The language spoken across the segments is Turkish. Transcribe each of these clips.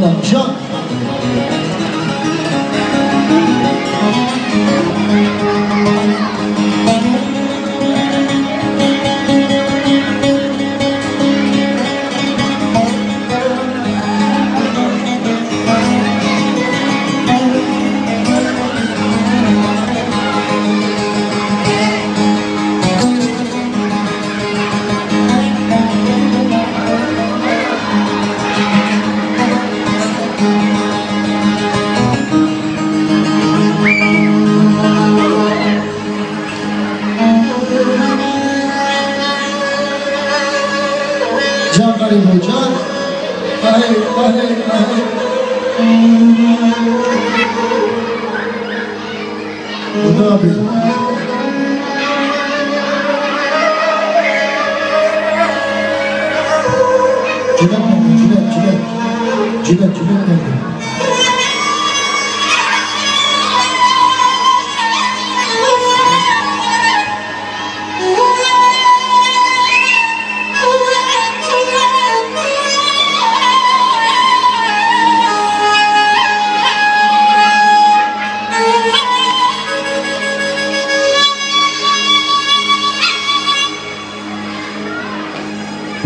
non Azerbaycan, Azerbaycan. Ahe, ahe, ahe. Bu da bir. Cüneyt, Cüneyt, Cüneyt. Cüneyt,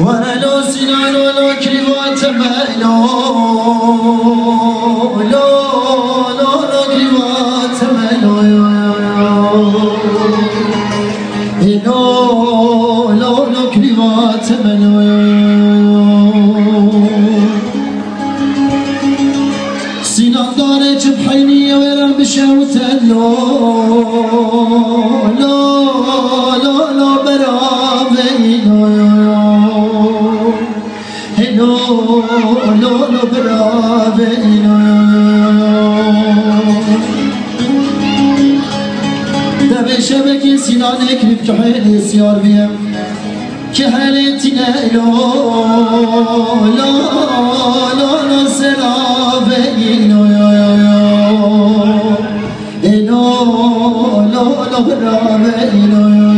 ولو سنان ولو كلمات مالو لو لو لو كلمات مالو لو لو لو كلمات مالو سنان داري جبحيني ويرم بشوت شبكي سنان اكرب كحيل سيار بيم كهلتنا لو لو لو لو سرافي لو يو يو يو لو لو لو برافي لو يو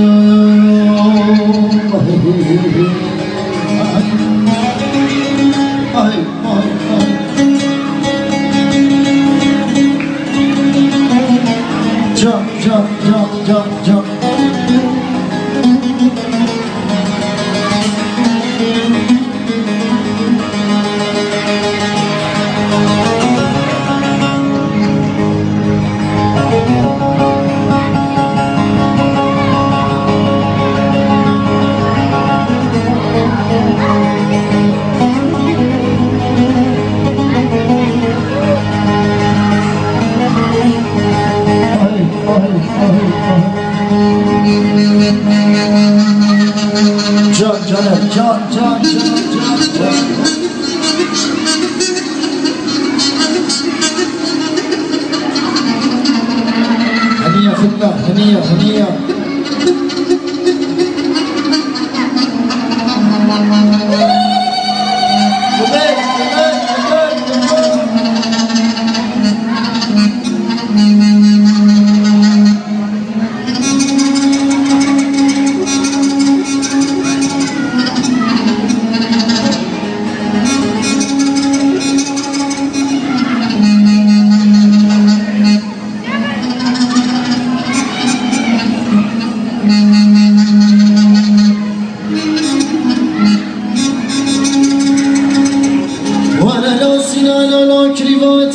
你有什么必要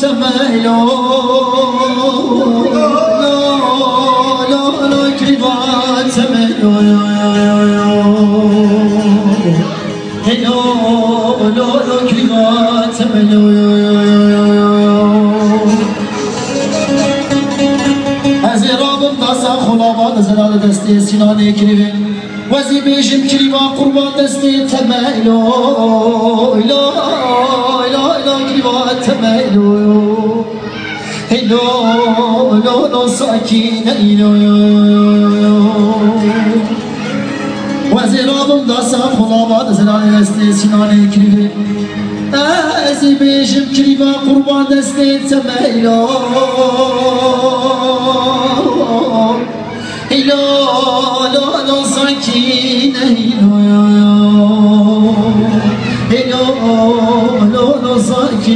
تمهلون لا لا لا كلمات تمهلون هلو لا لا كلمات تمهلون از رابط دست خلابات از رابط دستی سینانه کریبه وزی بیشم کریما قربان دستی تمهلون لا لا لا کریوا تمیلو هلو لو لو ساکین ایلو وزی رابم داسا خلابات زلال دستی سنان کریوین از بیشم کریوا قربان دستی تمیلو هلو لو لو ساکین هلو هلو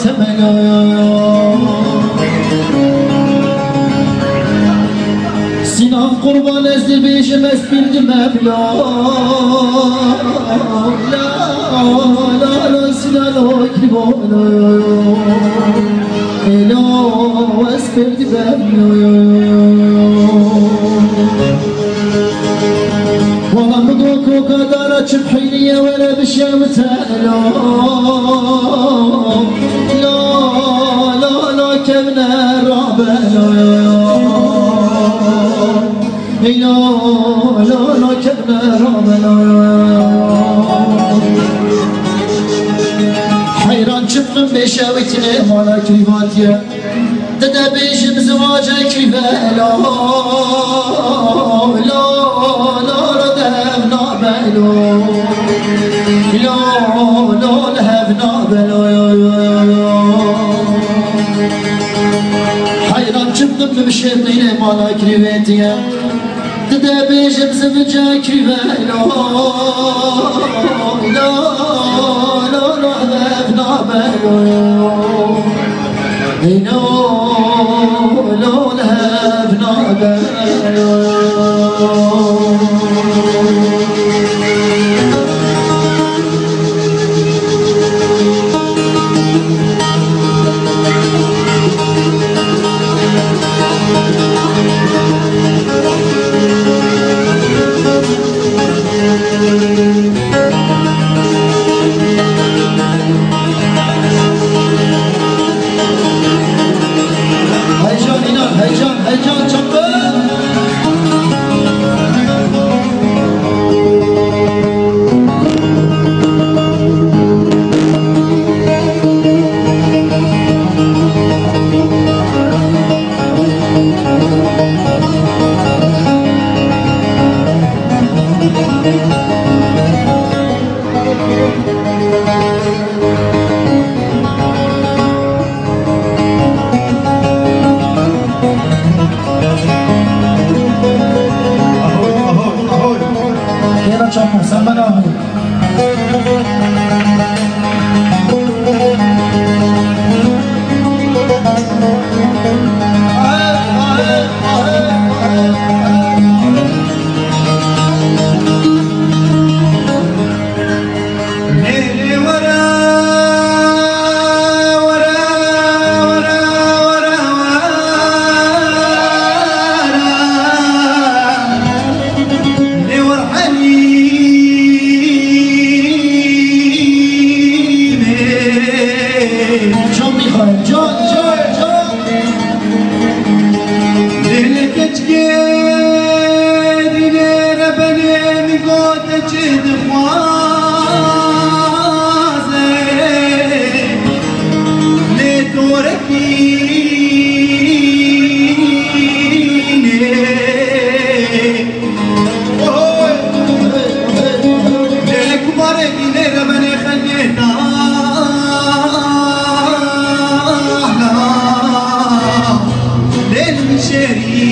krivat, Sinan kurban ezdi beşim es bildim Mevla La la la sinan o krivan Elo es bildim والله مضوك قدر تبحيني ولا بشمت لا لا لا لا كمنا الرابع حيران çıktım beşevitine mala krivatiye Dede beşim zıvaca krive la la la la devna belo La la lehevna belo Hayran çıktım bir şemdine Dede beşim zıvaca krive la la la la devna belo Eno lo lehevna belo dençeri